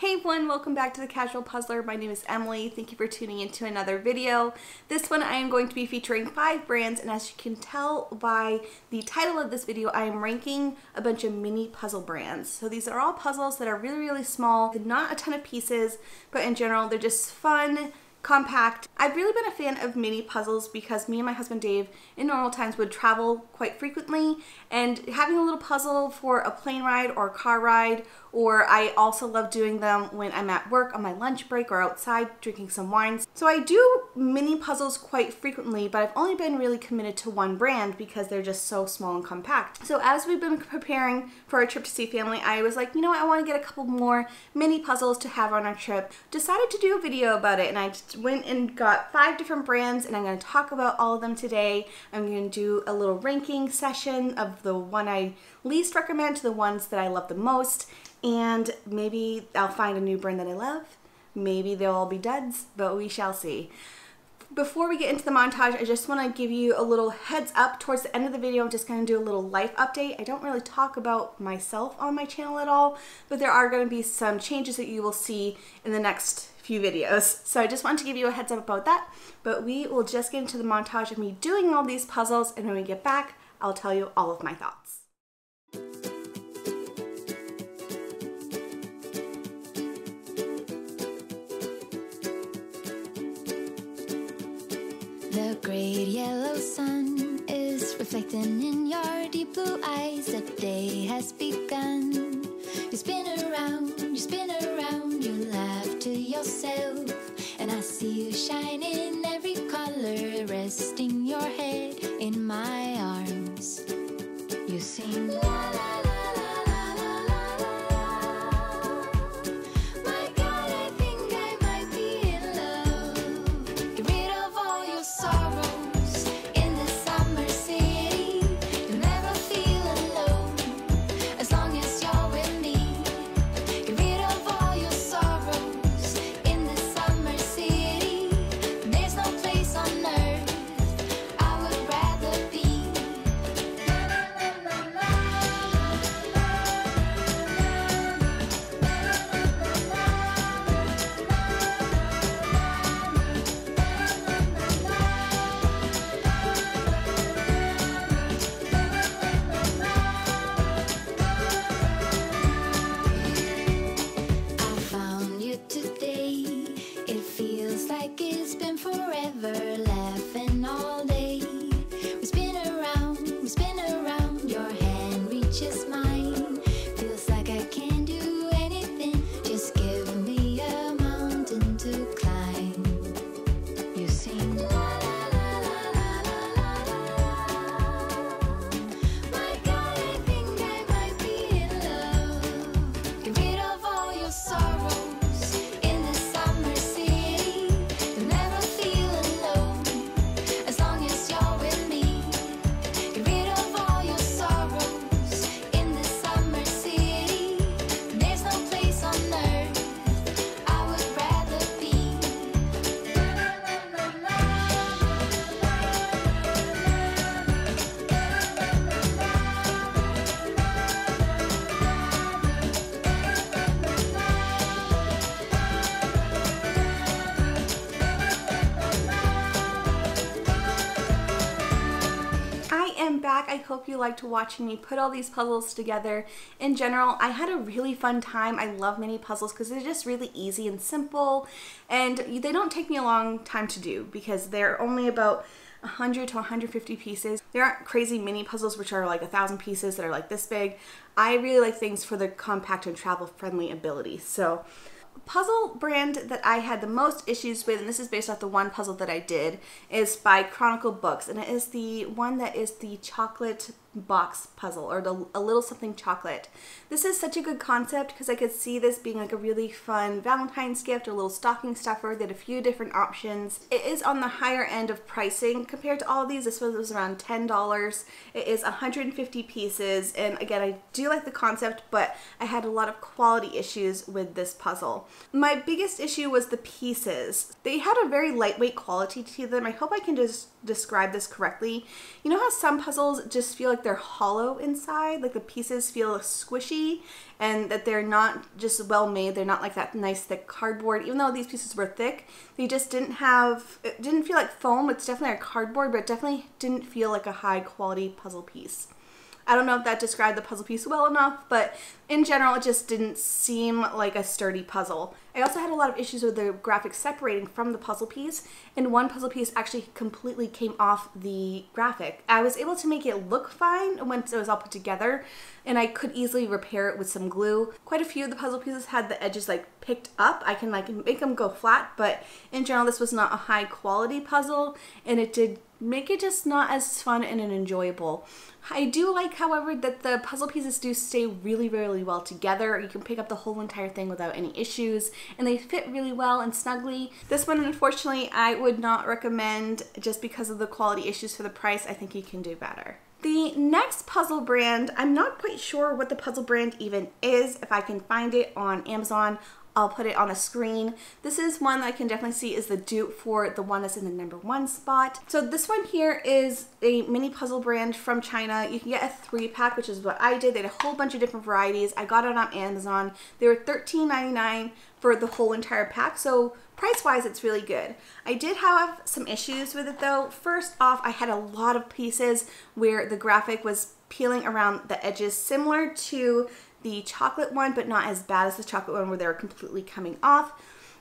Hey everyone, welcome back to The Casual Puzzler. My name is Emily. Thank you for tuning into another video. This one I am going to be featuring five brands and as you can tell by the title of this video, I am ranking a bunch of mini puzzle brands. So these are all puzzles that are really, really small, not a ton of pieces, but in general they're just fun, compact. I've really been a fan of mini puzzles because me and my husband Dave in normal times would travel quite frequently and having a little puzzle for a plane ride or a car ride or I also love doing them when I'm at work on my lunch break or outside drinking some wines. So I do mini puzzles quite frequently, but I've only been really committed to one brand because they're just so small and compact. So as we've been preparing for our trip to see family, I was like, you know what, I want to get a couple more mini puzzles to have on our trip. Decided to do a video about it and I went and got five different brands and I'm going to talk about all of them today. I'm going to do a little ranking session of the one I least recommend to the ones that I love the most and maybe I'll find a new brand that I love. Maybe they'll all be duds, but we shall see. Before we get into the montage, I just want to give you a little heads up towards the end of the video. I'm just going to do a little life update. I don't really talk about myself on my channel at all, but there are going to be some changes that you will see in the next few videos. So I just wanted to give you a heads up about that, but we will just get into the montage of me doing all these puzzles, and when we get back, I'll tell you all of my thoughts. Great yellow sun is reflecting in your deep blue eyes. The day has begun. You spin around, you spin around, you laugh to yourself. And I see you shine in every color, resting your head in my hand I hope you liked watching me put all these puzzles together. In general, I had a really fun time. I love mini puzzles because they're just really easy and simple and they don't take me a long time to do because they're only about 100 to 150 pieces. There aren't crazy mini puzzles which are like a thousand pieces that are like this big. I really like things for the compact and travel friendly ability. So puzzle brand that I had the most issues with, and this is based off the one puzzle that I did, is by Chronicle Books, and it is the one that is the chocolate box puzzle or the, a little something chocolate. This is such a good concept because I could see this being like a really fun Valentine's gift or a little stocking stuffer. They had a few different options. It is on the higher end of pricing compared to all of these. This was, was around $10. It is 150 pieces and again I do like the concept but I had a lot of quality issues with this puzzle. My biggest issue was the pieces. They had a very lightweight quality to them. I hope I can just describe this correctly. You know how some puzzles just feel like they're hollow inside, like the pieces feel squishy and that they're not just well made. They're not like that nice thick cardboard. Even though these pieces were thick, they just didn't have, it didn't feel like foam. It's definitely a cardboard, but it definitely didn't feel like a high quality puzzle piece. I don't know if that described the puzzle piece well enough, but in general, it just didn't seem like a sturdy puzzle. I also had a lot of issues with the graphics separating from the puzzle piece, and one puzzle piece actually completely came off the graphic. I was able to make it look fine once it was all put together, and I could easily repair it with some glue. Quite a few of the puzzle pieces had the edges like picked up. I can like make them go flat, but in general, this was not a high quality puzzle, and it did make it just not as fun and enjoyable. I do like, however, that the puzzle pieces do stay really, really well together. You can pick up the whole entire thing without any issues, and they fit really well and snugly. This one, unfortunately, I would not recommend just because of the quality issues for the price. I think you can do better. The next puzzle brand, I'm not quite sure what the puzzle brand even is. If I can find it on Amazon, I'll put it on a screen. This is one that I can definitely see is the dupe for the one that's in the number one spot. So this one here is a mini puzzle brand from China. You can get a three pack, which is what I did. They had a whole bunch of different varieties. I got it on Amazon. They were $13.99 for the whole entire pack. So price wise, it's really good. I did have some issues with it though. First off, I had a lot of pieces where the graphic was peeling around the edges similar to the chocolate one, but not as bad as the chocolate one where they're completely coming off.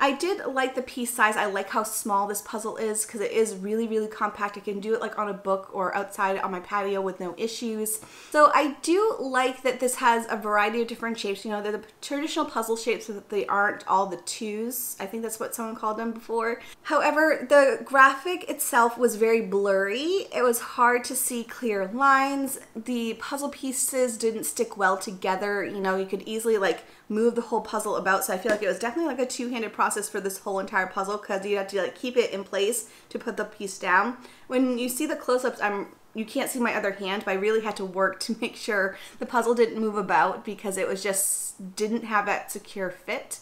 I did like the piece size. I like how small this puzzle is because it is really, really compact. I can do it like on a book or outside on my patio with no issues. So I do like that this has a variety of different shapes. You know, they're the traditional puzzle shapes so that they aren't all the twos. I think that's what someone called them before. However, the graphic itself was very blurry. It was hard to see clear lines. The puzzle pieces didn't stick well together. You know, you could easily like move the whole puzzle about. So I feel like it was definitely like a two-handed process for this whole entire puzzle because you have to like keep it in place to put the piece down. When you see the close-ups, I'm you can't see my other hand, but I really had to work to make sure the puzzle didn't move about because it was just didn't have that secure fit.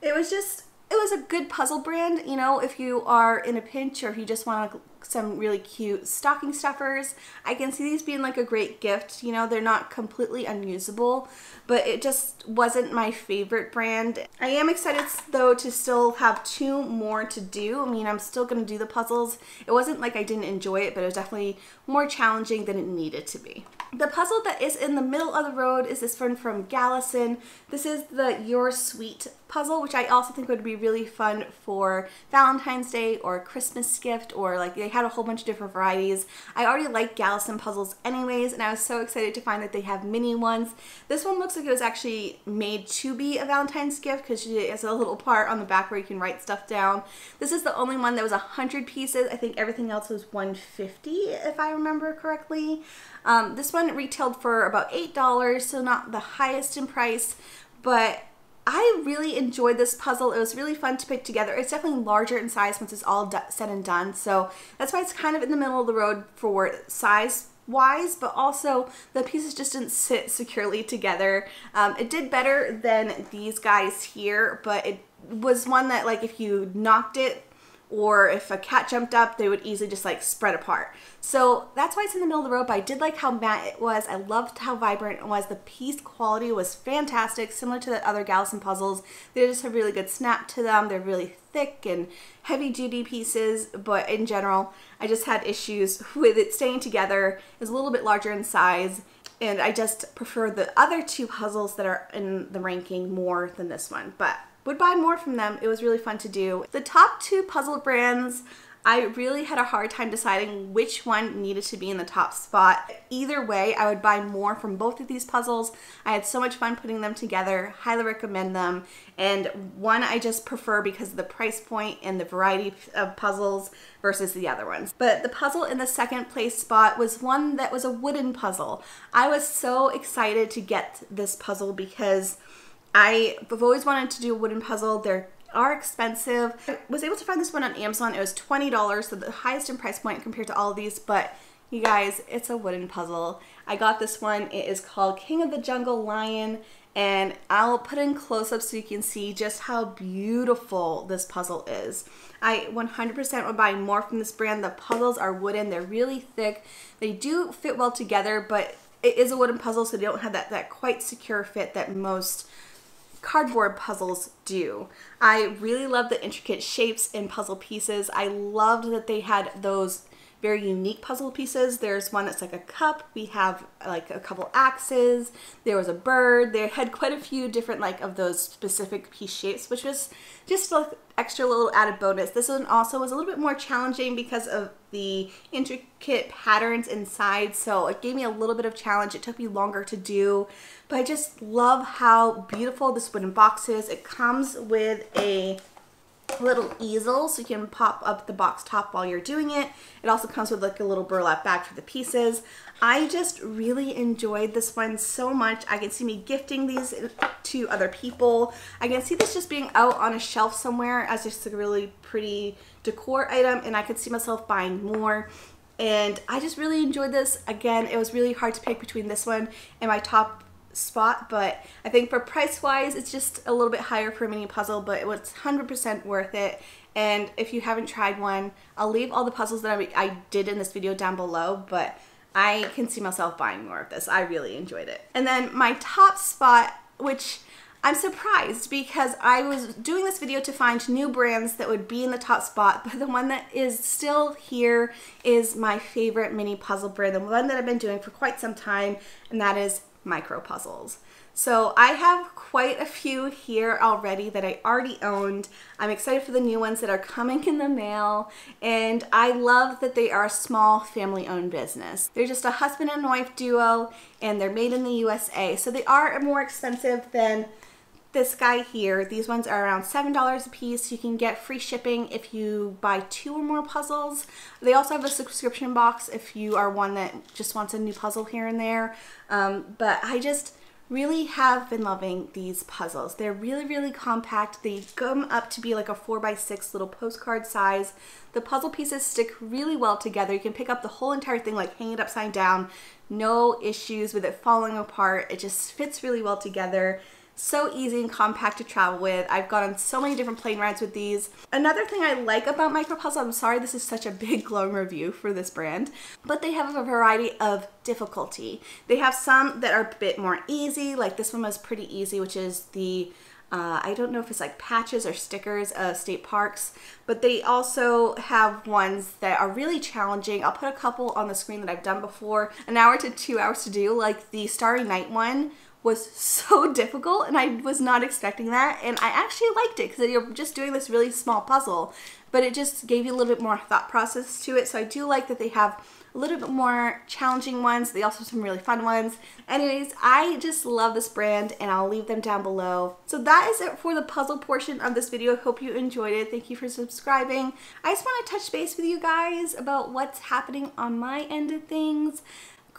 It was just it was a good puzzle brand, you know, if you are in a pinch or if you just want some really cute stocking stuffers. I can see these being like a great gift. You know, they're not completely unusable, but it just wasn't my favorite brand. I am excited though to still have two more to do. I mean, I'm still going to do the puzzles. It wasn't like I didn't enjoy it, but it was definitely more challenging than it needed to be. The puzzle that is in the middle of the road is this one from Galison. This is the You're Sweet puzzle, which I also think would be really fun for Valentine's Day or Christmas gift or like they had a whole bunch of different varieties. I already like Galison puzzles anyways and I was so excited to find that they have mini ones. This one looks like it was actually made to be a Valentine's gift because it has a little part on the back where you can write stuff down. This is the only one that was 100 pieces. I think everything else was 150 if I remember correctly. Um, this one retailed for about $8, so not the highest in price, but I really enjoyed this puzzle. It was really fun to put together. It's definitely larger in size once it's all said and done. So that's why it's kind of in the middle of the road for size wise, but also the pieces just didn't sit securely together. Um, it did better than these guys here, but it was one that like if you knocked it or if a cat jumped up, they would easily just like spread apart. So that's why it's in the middle of the but I did like how matte it was. I loved how vibrant it was. The piece quality was fantastic, similar to the other Galison puzzles. They just have really good snap to them. They're really thick and heavy duty pieces, but in general, I just had issues with it staying together. It's a little bit larger in size, and I just prefer the other two puzzles that are in the ranking more than this one, but would buy more from them. It was really fun to do. The top two puzzle brands I really had a hard time deciding which one needed to be in the top spot. Either way, I would buy more from both of these puzzles. I had so much fun putting them together, highly recommend them. And one I just prefer because of the price point and the variety of puzzles versus the other ones. But the puzzle in the second place spot was one that was a wooden puzzle. I was so excited to get this puzzle because I've always wanted to do a wooden puzzle. They're are expensive. I was able to find this one on Amazon. It was $20, so the highest in price point compared to all of these, but you guys, it's a wooden puzzle. I got this one. It is called King of the Jungle Lion, and I'll put in close-up so you can see just how beautiful this puzzle is. I 100% would buy more from this brand. The puzzles are wooden, they're really thick. They do fit well together, but it is a wooden puzzle so they don't have that, that quite secure fit that most cardboard puzzles do. I really love the intricate shapes and puzzle pieces. I loved that they had those very unique puzzle pieces. There's one that's like a cup. We have like a couple axes. There was a bird. They had quite a few different like of those specific piece shapes, which was just like extra little added bonus. This one also was a little bit more challenging because of the intricate patterns inside. So it gave me a little bit of challenge. It took me longer to do, but I just love how beautiful this wooden box is. It comes with a little easel so you can pop up the box top while you're doing it. It also comes with like a little burlap bag for the pieces. I just really enjoyed this one so much. I can see me gifting these to other people. I can see this just being out on a shelf somewhere as just a really pretty decor item and I could see myself buying more and I just really enjoyed this. Again, it was really hard to pick between this one and my top spot, but I think for price wise, it's just a little bit higher for a mini puzzle, but it was 100% worth it. And if you haven't tried one, I'll leave all the puzzles that I, I did in this video down below, but I can see myself buying more of this. I really enjoyed it. And then my top spot, which I'm surprised because I was doing this video to find new brands that would be in the top spot, but the one that is still here is my favorite mini puzzle brand, the one that I've been doing for quite some time, and that is micro puzzles. So I have quite a few here already that I already owned. I'm excited for the new ones that are coming in the mail and I love that they are a small family owned business. They're just a husband and wife duo and they're made in the USA. So they are more expensive than this guy here. These ones are around $7 a piece. You can get free shipping if you buy two or more puzzles. They also have a subscription box if you are one that just wants a new puzzle here and there. Um, but I just really have been loving these puzzles. They're really, really compact. They come up to be like a four by six little postcard size. The puzzle pieces stick really well together. You can pick up the whole entire thing, like hang it upside down. No issues with it falling apart. It just fits really well together so easy and compact to travel with. I've gone on so many different plane rides with these. Another thing I like about Micropuzzle, I'm sorry this is such a big glowing review for this brand, but they have a variety of difficulty. They have some that are a bit more easy, like this one was pretty easy, which is the uh, I don't know if it's like patches or stickers of state parks, but they also have ones that are really challenging. I'll put a couple on the screen that I've done before. An hour to two hours to do, like the Starry Night one was so difficult and I was not expecting that and I actually liked it because you're just doing this really small puzzle but it just gave you a little bit more thought process to it so I do like that they have a little bit more challenging ones they also have some really fun ones anyways I just love this brand and I'll leave them down below so that is it for the puzzle portion of this video hope you enjoyed it thank you for subscribing I just want to touch base with you guys about what's happening on my end of things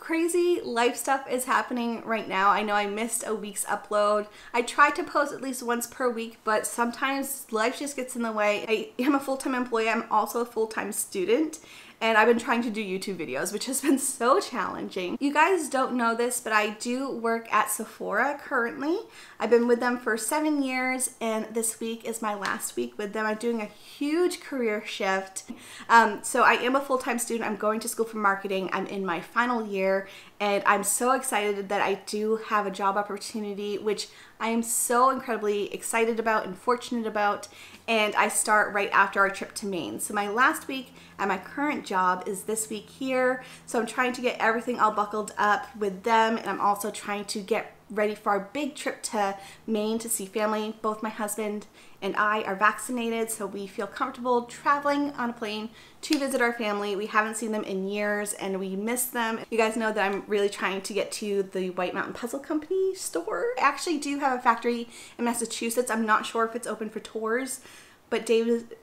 crazy life stuff is happening right now. I know I missed a week's upload. I try to post at least once per week, but sometimes life just gets in the way. I am a full-time employee. I'm also a full-time student and I've been trying to do YouTube videos, which has been so challenging. You guys don't know this, but I do work at Sephora currently. I've been with them for seven years, and this week is my last week with them. I'm doing a huge career shift. Um, so I am a full-time student. I'm going to school for marketing. I'm in my final year, and I'm so excited that I do have a job opportunity, which I am so incredibly excited about and fortunate about. And I start right after our trip to Maine. So my last week at my current job is this week here. So I'm trying to get everything all buckled up with them. And I'm also trying to get ready for our big trip to Maine to see family. Both my husband and I are vaccinated, so we feel comfortable traveling on a plane to visit our family. We haven't seen them in years and we miss them. You guys know that I'm really trying to get to the White Mountain Puzzle Company store. I actually do have a factory in Massachusetts. I'm not sure if it's open for tours, but David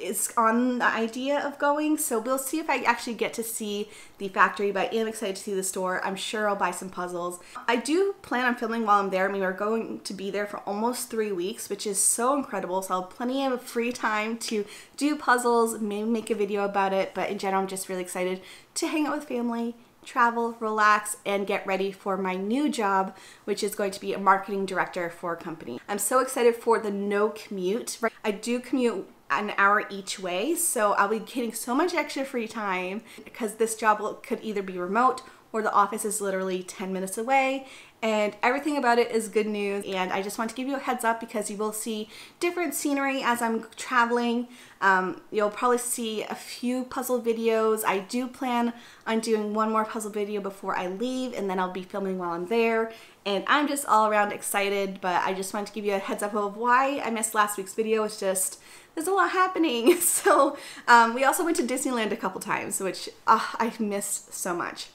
is on the idea of going. So we'll see if I actually get to see the factory, but I am excited to see the store. I'm sure I'll buy some puzzles. I do plan on filming while I'm there. I mean, we're going to be there for almost three weeks, which is so incredible. So I'll have plenty of free time to do puzzles, maybe make a video about it. But in general, I'm just really excited to hang out with family travel, relax, and get ready for my new job, which is going to be a marketing director for a company. I'm so excited for the no commute. I do commute an hour each way, so I'll be getting so much extra free time because this job could either be remote or the office is literally 10 minutes away and everything about it is good news and I just want to give you a heads up because you will see different scenery as I'm traveling. Um, you'll probably see a few puzzle videos. I do plan on doing one more puzzle video before I leave and then I'll be filming while I'm there and I'm just all around excited but I just wanted to give you a heads up of why I missed last week's video. It's just there's a lot happening. So um, we also went to Disneyland a couple times which uh, I missed so much.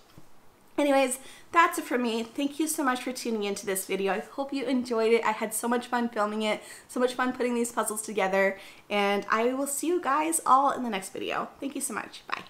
Anyways, that's it for me. Thank you so much for tuning into this video. I hope you enjoyed it. I had so much fun filming it, so much fun putting these puzzles together, and I will see you guys all in the next video. Thank you so much. Bye.